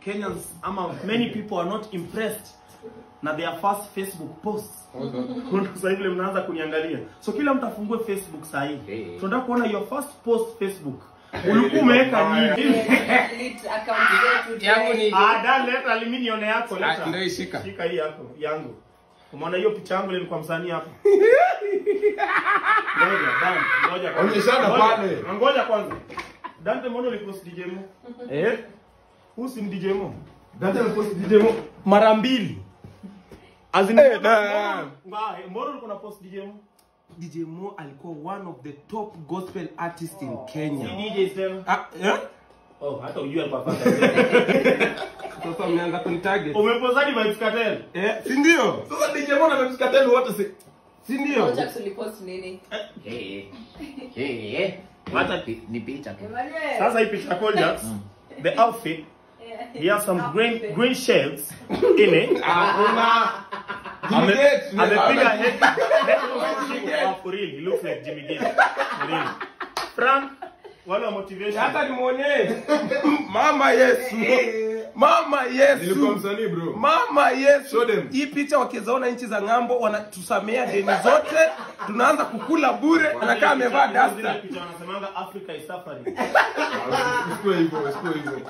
Kenyans ama many people are not impressed na their first Facebook posts. Kuna sasa hivi mnaanza kuniangalia. So kila mtu afungue Facebook saa hii. Eh. Tunataka kuona your first post Facebook. Ulikuwa umeweka nini? Delete account yetu. Yangu ni- Ah, da leta aluminium yako Ah, leta. ndio ishika. Shika hii yako yangu. Umeona hiyo picha yangu ile nilikuwa msanii hapo. Ngoja, Dan, ngoja. kwanza. Onyeshana Ngoja, pale. Ngoja kwanza. Dante mbona ulipost DJ Mo? Eh? Huyu si DJ Mo? Dada alikuwa si DJ Mo mara mbili. As in, Eh, da- Mbona- mbona ulikuwa na post DJ Mo? DJ Mo alikuwa one of the top gospel artists in Si Kenya. DJ Sam. Ah, eh? Oh, hata ujue alikuwa fanya. Sasa mmeanza kunitarget. Umepozani vibes cartel. Eh, si ndio? Sasa DJ Mo na vibes cartel wote si Si ndio? Ajax ulipost nini? Eh, eh, eh. Hata- ni picha tu. Sasa hii picha Jackson. the outfit, he has some green green shells in it. hakuna Ame- Jimmy Gates, amepiga head head for real. He looks like Jimmy Gates. For real. Frank, wale wa motivation. Hata nimuone. Mama Yesu. Mama Nilikuwa Yesu. msanii bro. Mama Yesu. Show them. Hii picha wakizaona nchi za ng'ambo wanatusamea deni zote. Tunaanza kukula bure. Anakaa amevaa dasta. duster. picha wanasemanga Africa is suffering. Usikue hivyo, usikue hivyo.